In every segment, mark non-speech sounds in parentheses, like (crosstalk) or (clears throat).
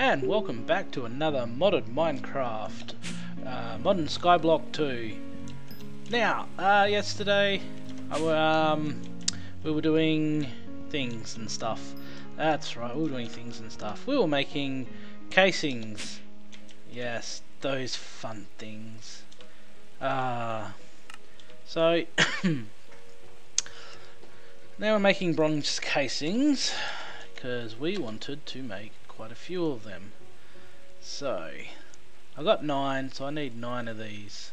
and welcome back to another modded Minecraft, uh, Modern Skyblock 2. Now, uh, yesterday, I, um, we were doing things and stuff. That's right, we were doing things and stuff. We were making casings. Yes, those fun things. Uh, so (coughs) now we're making bronze casings because we wanted to make quite a few of them. So, I got nine, so I need nine of these.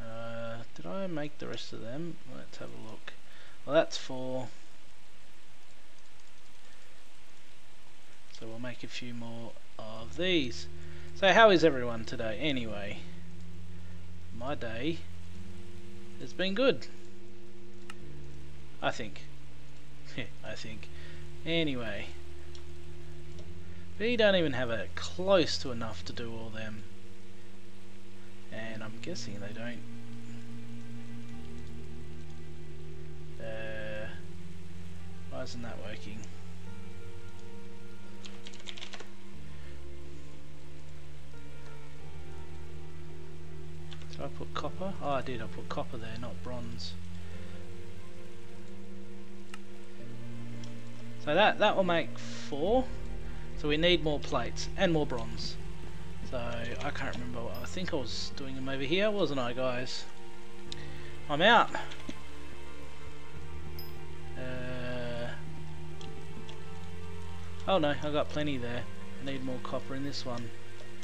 Uh, did I make the rest of them? Let's have a look. Well, that's four. So we'll make a few more of these. So how is everyone today? Anyway, my day has been good. I think. (laughs) I think. Anyway. We don't even have a close to enough to do all them. And I'm guessing they don't. Uh, why isn't that working? Did I put copper? Oh I did, I put copper there, not bronze. So that, that will make four. So we need more plates and more bronze. So I can't remember. what I think I was doing them over here, wasn't I, guys? I'm out. Uh, oh no, I got plenty there. I need more copper in this one.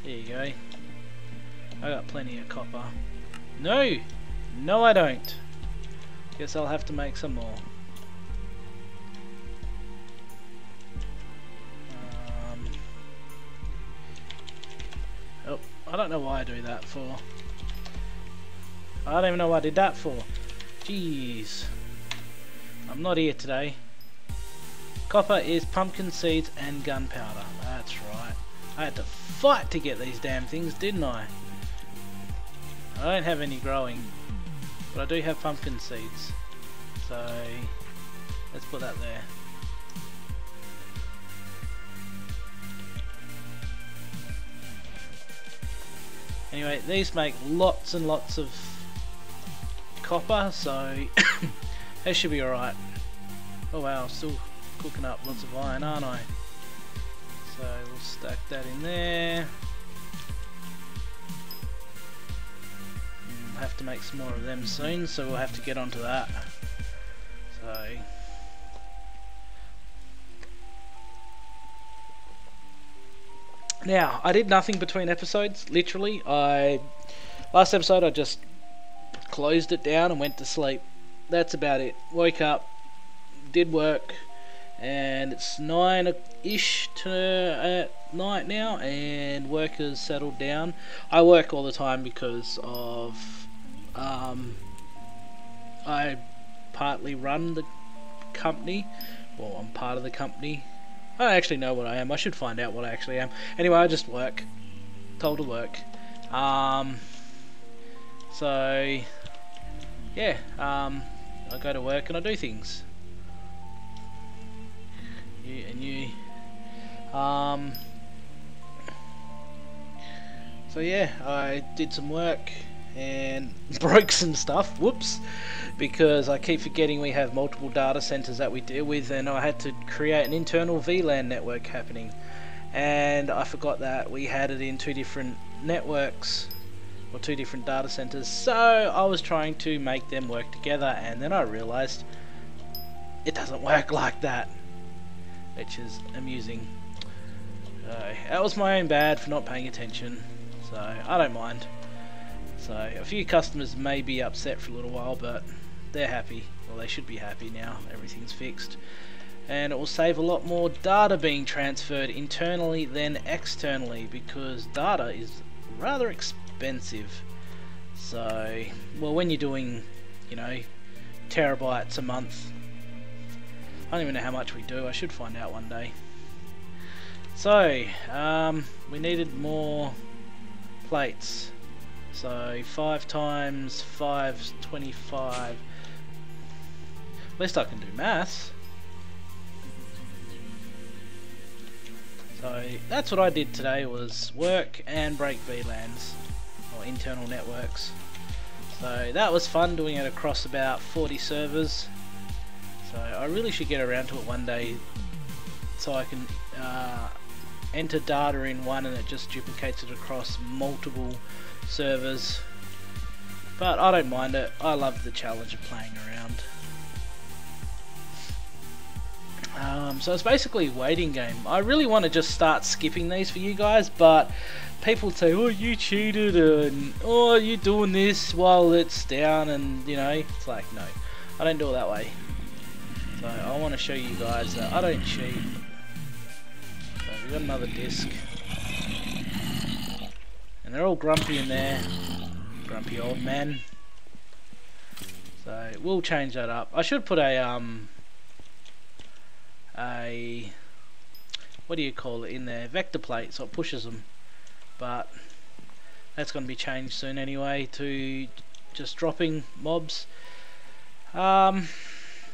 There you go. I got plenty of copper. No! No I don't. Guess I'll have to make some more. I don't know why I do that for. I don't even know what I did that for. Jeez. I'm not here today. Copper is pumpkin seeds and gunpowder. That's right. I had to fight to get these damn things, didn't I? I don't have any growing. But I do have pumpkin seeds. So, let's put that there. Anyway, these make lots and lots of copper, so (coughs) they should be alright. Oh wow, still cooking up lots of iron, aren't I? So we'll stack that in there. We'll have to make some more of them soon, so we'll have to get onto that. So Now, I did nothing between episodes, literally. I last episode I just closed it down and went to sleep. That's about it. Woke up, did work, and it's nine ish to at night now, and work has settled down. I work all the time because of um, I partly run the company. Well, I'm part of the company I don't actually know what I am. I should find out what I actually am. Anyway, I just work. Told to work. Um, so, yeah. Um, I go to work and I do things. You and you. Um, so yeah, I did some work and broke some stuff. Whoops. Because I keep forgetting we have multiple data centers that we deal with and I had to create an internal VLAN network happening. And I forgot that we had it in two different networks or two different data centers. So I was trying to make them work together and then I realized it doesn't work like that which is amusing. Uh, that was my own bad for not paying attention. So I don't mind so a few customers may be upset for a little while but they're happy. Well, they should be happy now. Everything's fixed. And it will save a lot more data being transferred internally than externally because data is rather expensive. So, well, when you're doing, you know, terabytes a month, I don't even know how much we do. I should find out one day. So, um, we needed more plates. So 5 times 5 is 25. At least I can do maths. So that's what I did today was work and break VLANs or internal networks. So that was fun doing it across about 40 servers. So I really should get around to it one day so I can uh, enter data in one and it just duplicates it across multiple servers. But I don't mind it. I love the challenge of playing around. Um, so it's basically a waiting game. I really want to just start skipping these for you guys, but people say, oh, you cheated, and oh, you're doing this while it's down, and you know, it's like, no, I don't do it that way. So I want to show you guys that I don't cheat. So we got another disc. And they're all grumpy in there. Grumpy old men. So we'll change that up. I should put a um a what do you call it in there vector plate so it pushes them but that's going to be changed soon anyway to just dropping mobs um,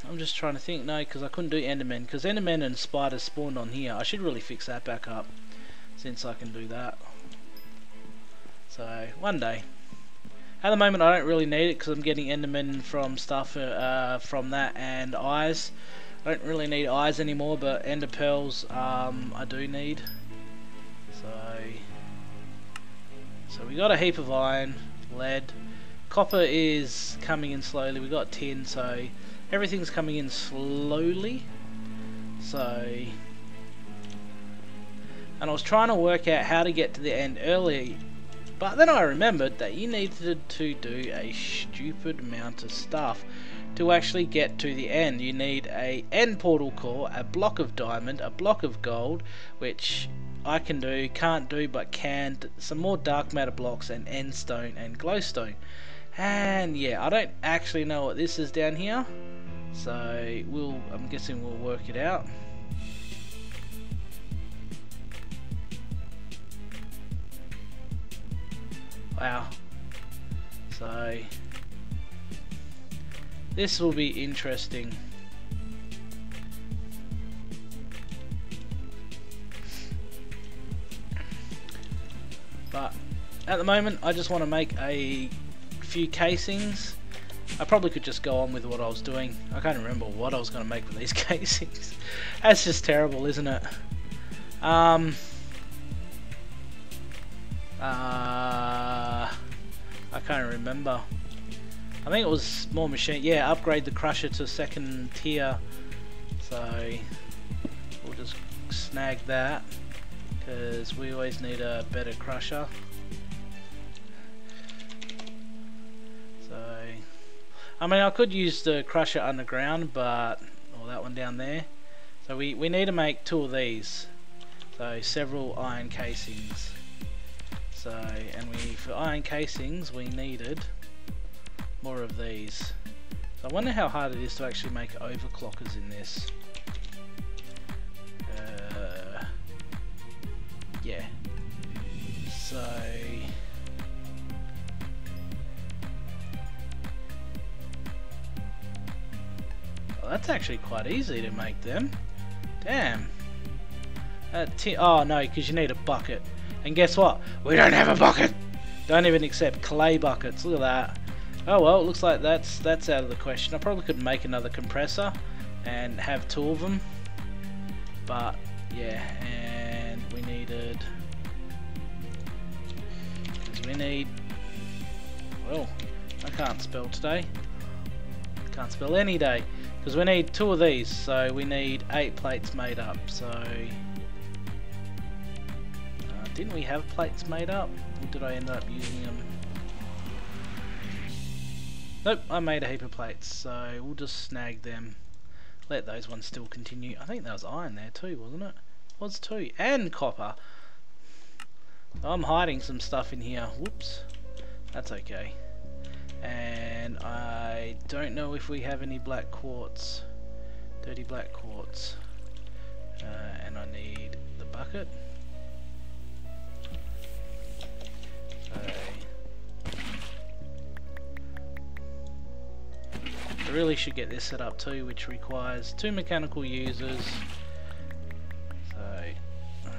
I'm just trying to think no because I couldn't do endermen because endermen and spiders spawned on here I should really fix that back up since I can do that so one day at the moment I don't really need it because I'm getting endermen from stuff uh, from that and eyes I don't really need eyes anymore, but ender pearls um, I do need. So, so we got a heap of iron, lead. Copper is coming in slowly. We got tin, so everything's coming in slowly. So, and I was trying to work out how to get to the end early, but then I remembered that you needed to do a stupid amount of stuff to actually get to the end. You need a end portal core, a block of diamond, a block of gold, which I can do, can't do, but can, some more dark matter blocks and end stone and glowstone. And yeah, I don't actually know what this is down here, so we'll, I'm guessing we'll work it out. Wow. So this will be interesting. But at the moment I just want to make a few casings. I probably could just go on with what I was doing. I can't remember what I was going to make with these (laughs) casings. That's just terrible, isn't it? Um, uh, can't remember. I think it was more machine. Yeah, upgrade the crusher to second tier. So we'll just snag that because we always need a better crusher. So I mean I could use the crusher underground but or that one down there. So we, we need to make two of these. So several iron casings. So and we for iron casings we needed more of these. So I wonder how hard it is to actually make overclockers in this. Uh, yeah. So... Well, that's actually quite easy to make them. Damn. Uh, oh no, because you need a bucket. And guess what? We don't have a bucket! Don't even accept clay buckets. Look at that. Oh well, it looks like that's that's out of the question. I probably could make another compressor and have two of them. But yeah, and we needed we need well, I can't spell today. Can't spell any day because we need two of these, so we need eight plates made up. So didn't we have plates made up, or did I end up using them? Nope, I made a heap of plates, so we'll just snag them. Let those ones still continue. I think there was iron there too, wasn't it? Was too. And copper. I'm hiding some stuff in here. Whoops. That's okay. And I don't know if we have any black quartz. Dirty black quartz. Uh, and I need the bucket. Really should get this set up too, which requires two mechanical users. So, there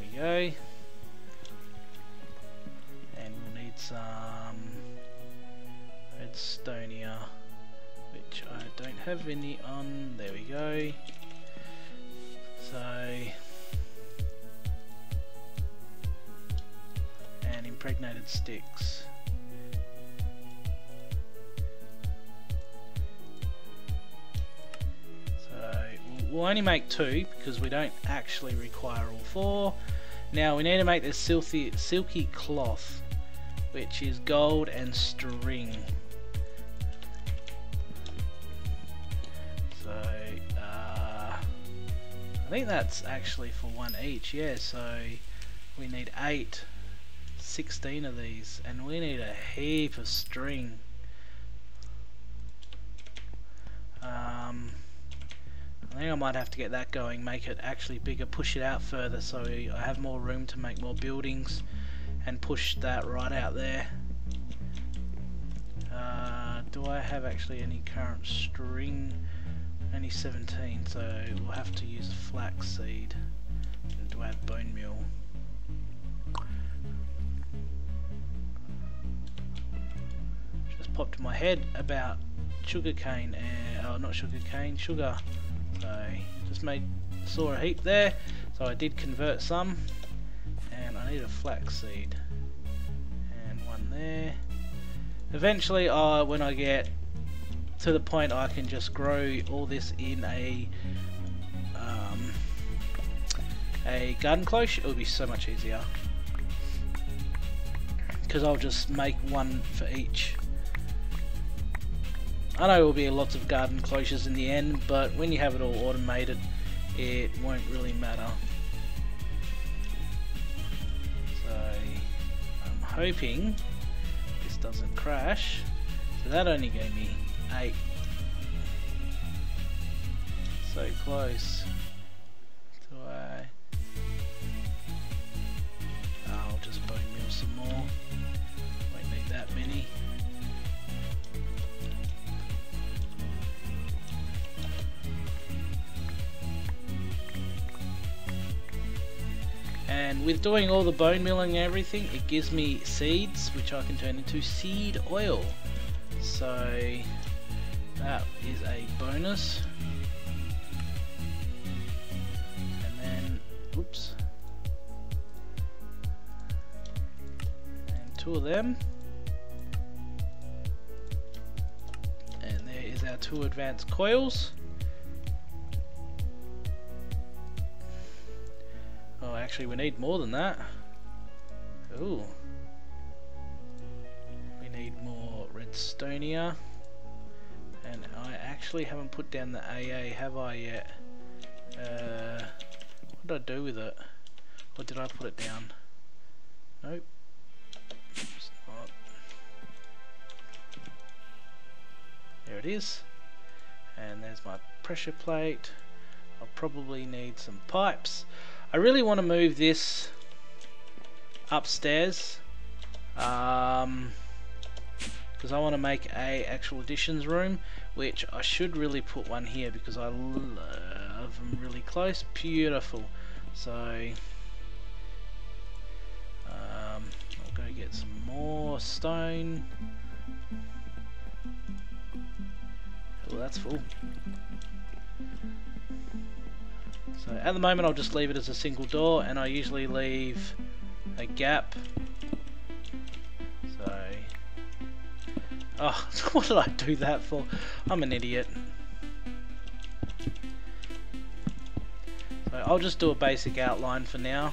we go. And we'll need some redstonia, which I don't have any on. There we go. So, and impregnated sticks. So we'll only make two because we don't actually require all four. Now we need to make this silky, silky cloth, which is gold and string. So, uh, I think that's actually for one each, yeah, so we need eight, 16 of these, and we need a heap of string. Um, I think I might have to get that going, make it actually bigger, push it out further so I have more room to make more buildings and push that right out there. Uh, do I have actually any current string? Only 17, so we'll have to use flax seed to add bone meal. Popped in my head about sugarcane, uh, oh not sugarcane, sugar so just made saw a heap there. So I did convert some, and I need a flax seed, and one there. Eventually, uh, when I get to the point I can just grow all this in a um, a garden cloche, it will be so much easier because I'll just make one for each I know it will be lots of garden cloches in the end, but when you have it all automated, it won't really matter. So, I'm hoping this doesn't crash. So that only gave me 8. So close. Do I... I'll just bone meal some more. Won't need that many. And with doing all the bone milling and everything it gives me seeds which I can turn into seed oil. So that is a bonus. And then oops. And two of them. And there is our two advanced coils actually we need more than that. Ooh. We need more redstonia. And I actually haven't put down the AA, have I yet? Uh, what did I do with it? Or did I put it down? Nope. There it is. And there's my pressure plate. I'll probably need some pipes. I really want to move this upstairs um, because I want to make a actual additions room which I should really put one here because I love them really close. Beautiful. So um, I'll go get some more stone. Oh that's full so at the moment I'll just leave it as a single door and I usually leave a gap. So, oh, (laughs) what did I do that for? I'm an idiot. So I'll just do a basic outline for now.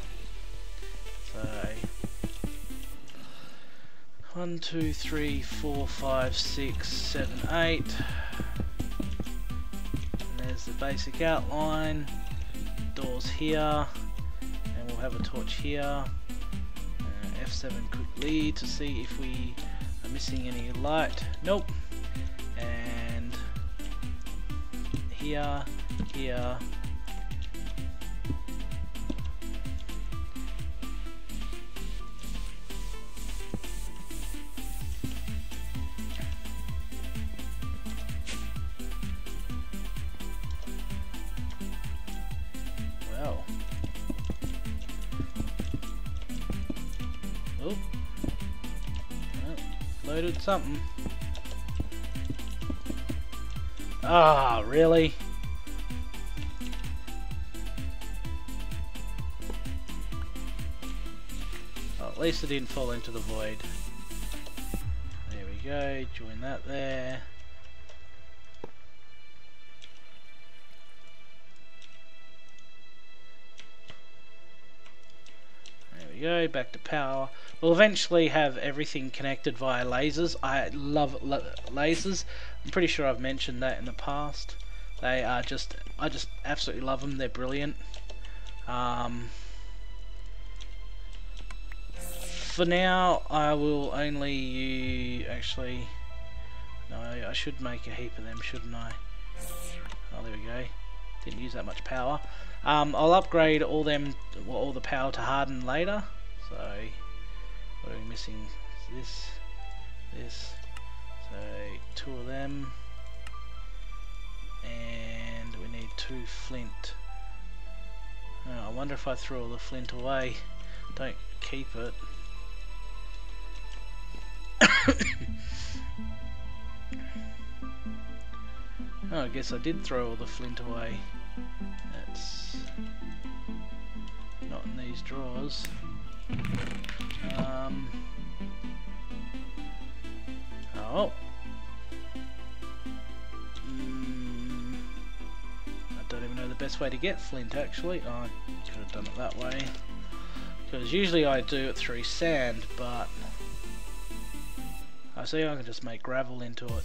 So, one, two, three, four, five, six, seven, eight. And there's the basic outline doors here and we'll have a torch here. Uh, F7 quickly to see if we are missing any light. Nope. And here here loaded something. Ah, really? Well, at least it didn't fall into the void. There we go, join that there. There we go, back to power. We'll eventually have everything connected via lasers. I love la lasers. I'm pretty sure I've mentioned that in the past. They are just, I just absolutely love them. They're brilliant. Um, for now, I will only actually, no, I should make a heap of them, shouldn't I? Oh, there we go. Didn't use that much power. Um, I'll upgrade all them, all the power to harden later. So what are we missing? This, this, so two of them, and we need two flint. Oh, I wonder if I throw all the flint away. Don't keep it. (coughs) oh, I guess I did throw all the flint away. That's not in these drawers. Um, oh. Mm, I don't even know the best way to get flint actually. Oh, I could have done it that way. Because usually I do it through sand, but I see I can just make gravel into it.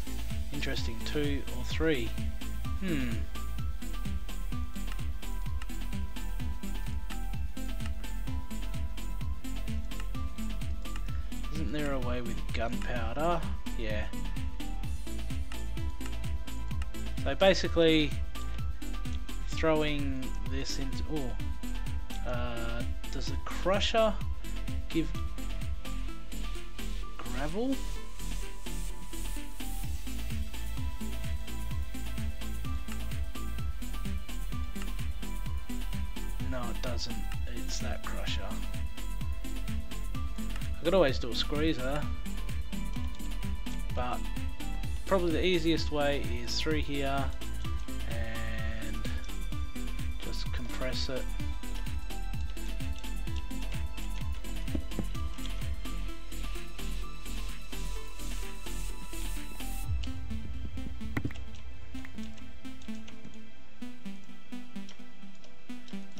Interesting, two or three. Hmm. Gunpowder? Yeah. So basically, throwing this into... Oh, uh, does a crusher give gravel? No, it doesn't. It's that crusher. I could always do a squeezer, but probably the easiest way is through here and just compress it.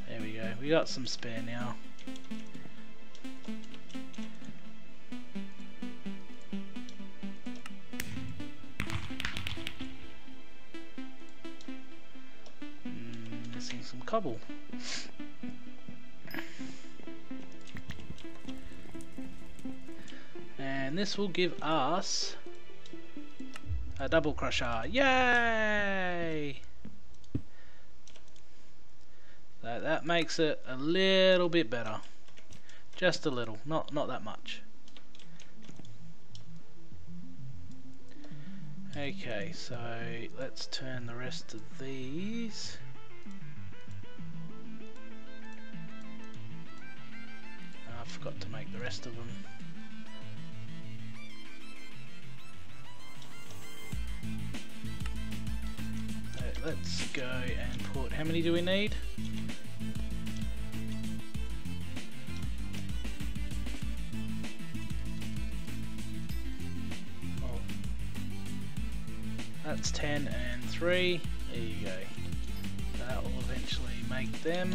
There we go, we got some spare now. Will give us a double crusher. Yay! That, that makes it a little bit better. Just a little, not not that much. Okay, so let's turn the rest of these. Ah, I forgot to make the rest of them. Let's go and put, how many do we need? Oh. That's 10 and 3, there you go. That will eventually make them.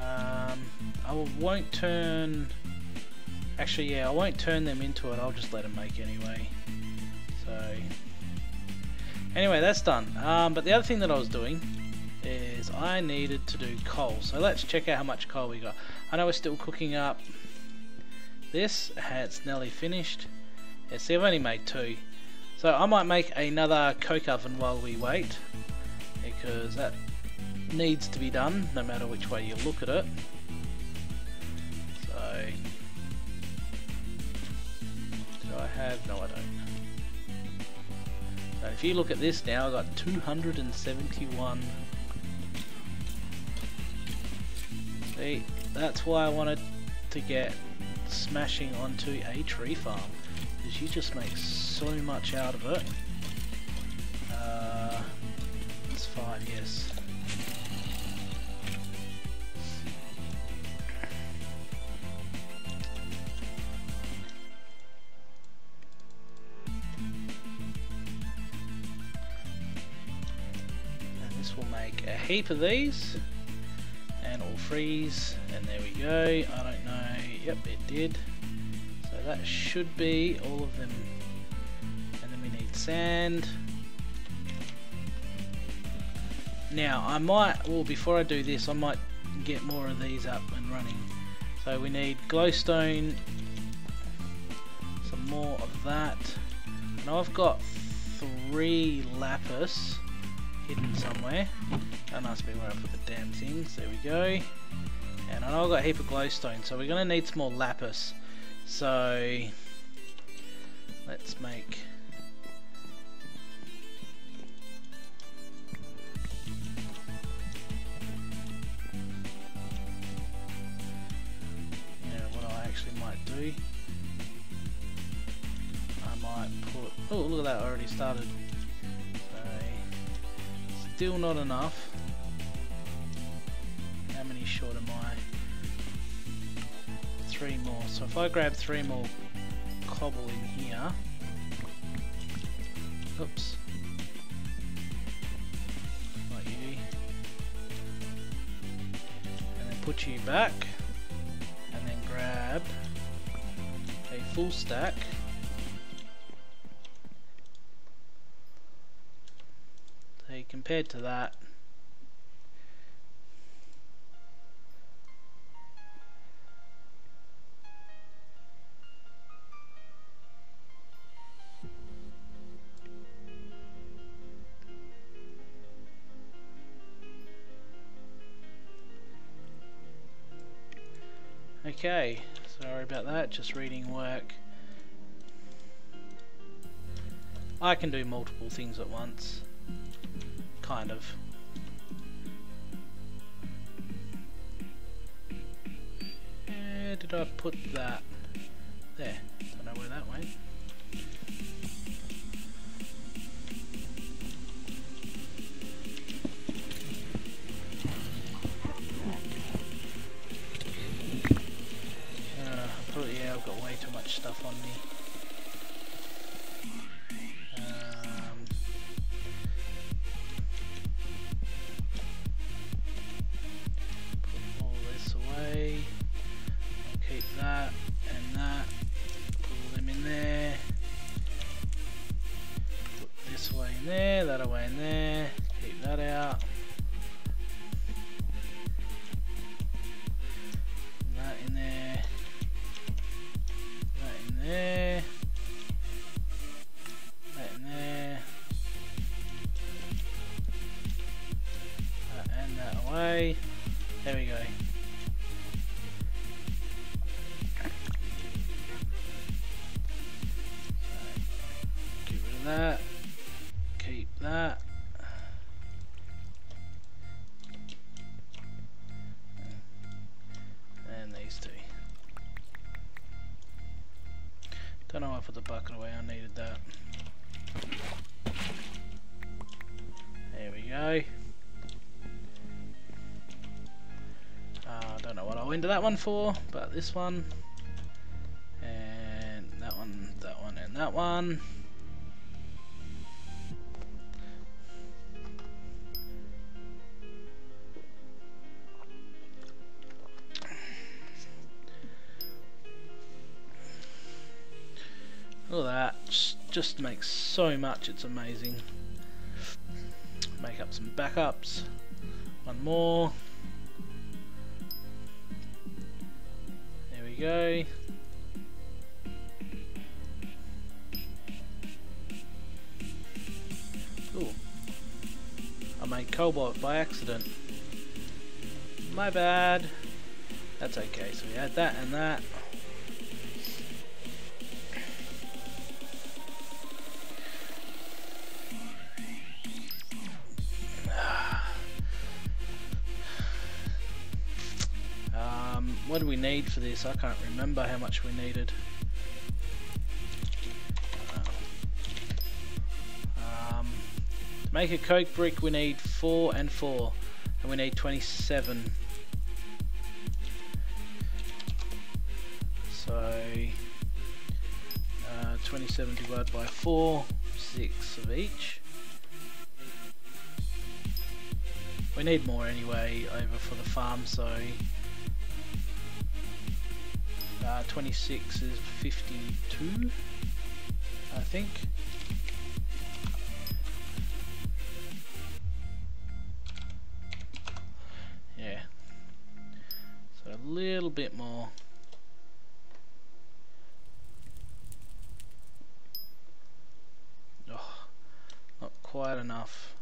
Um, I won't turn... Actually, yeah, I won't turn them into it. I'll just let them make anyway. So... Anyway, that's done. Um, but the other thing that I was doing is I needed to do coal. So let's check out how much coal we got. I know we're still cooking up this. It's nearly finished. Yeah, see, I've only made two. So I might make another coke oven while we wait. Because that needs to be done, no matter which way you look at it. So, do I have? No, I don't. So if you look at this now, I've got 271. See, that's why I wanted to get smashing onto a tree farm. Because you just make so much out of it. Uh, it's fine, yes. Heap of these. And will freeze. And there we go. I don't know. Yep it did. So that should be all of them. And then we need sand. Now I might well before I do this I might get more of these up and running. So we need glowstone some more of that. And I've got three lapis hidden somewhere. That must be where I put the damn things. There we go. And I know I've got a heap of glowstone, so we're going to need some more lapis. So, let's make... You know, what I actually might do. I might put... Oh, look at that, I already started still not enough. So if I grab three more cobble in here. Oops. Not you. And then put you back. And then grab a full stack. Compared to that Okay, sorry about that, just reading work. I can do multiple things at once. Kind of. Where did I put that? There. Don't know where that went. Got way too much stuff on me. Bucket away, I needed that. There we go. I uh, don't know what I'll into that one for, but this one, and that one, that one, and that one. Just makes so much, it's amazing. Make up some backups. One more. There we go. Ooh. I made cobalt by accident. My bad. That's okay, so we add that and that. What do we need for this? I can't remember how much we needed. Um, to make a coke brick we need 4 and 4 and we need 27. So uh, 27 divided by 4, 6 of each. We need more anyway over for the farm so uh, 26 is 52, I think. Yeah. So a little bit more. Oh, not quite enough.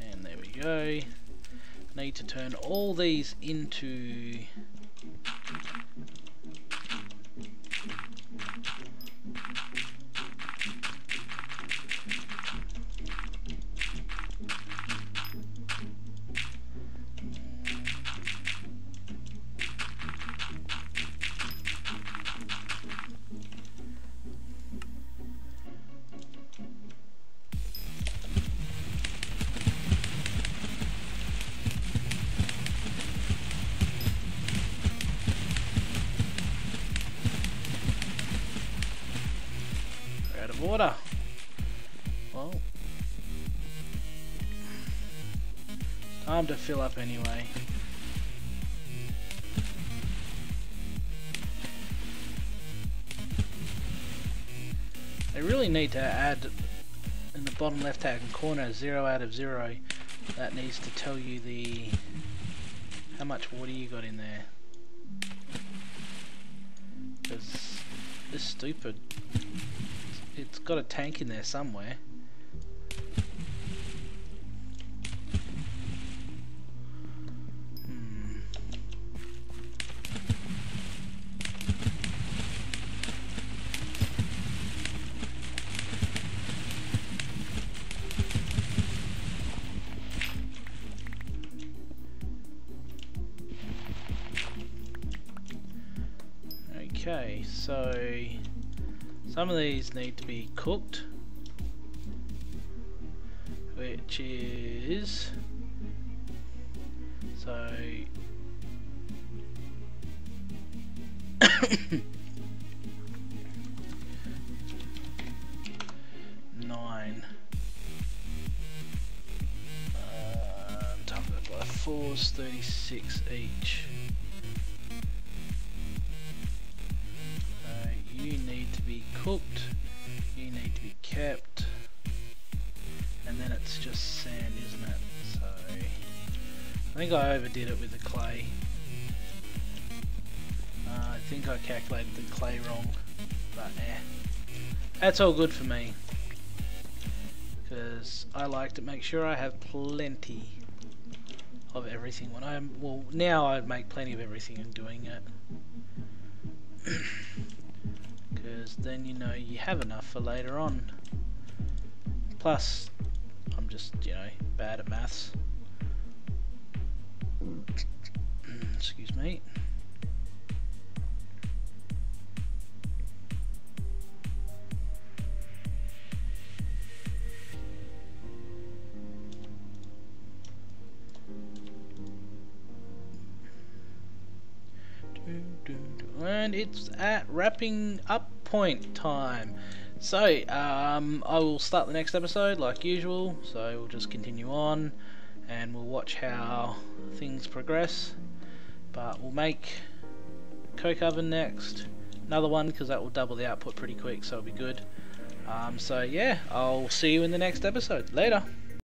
And there we go need to turn all these into time to fill up anyway. They really need to add in the bottom left hand corner 0 out of 0 that needs to tell you the how much water you got in there because this stupid it's got a tank in there somewhere. So some of these need to be cooked, which is so (coughs) nine. Uh, by four is thirty six each. cooked, you need to be kept, and then it's just sand, isn't it? So, I think I overdid it with the clay. Uh, I think I calculated the clay wrong, but eh. That's all good for me. Because I like to make sure I have plenty of everything when I'm, well now I make plenty of everything and doing it. (clears throat) because then you know you have enough for later on. Plus, I'm just, you know, bad at maths. (clears throat) Excuse me. and it's at wrapping up point time. So, um, I will start the next episode like usual, so we'll just continue on and we'll watch how things progress. But we'll make Coke Oven next, another one because that will double the output pretty quick, so it'll be good. Um, so yeah, I'll see you in the next episode. Later.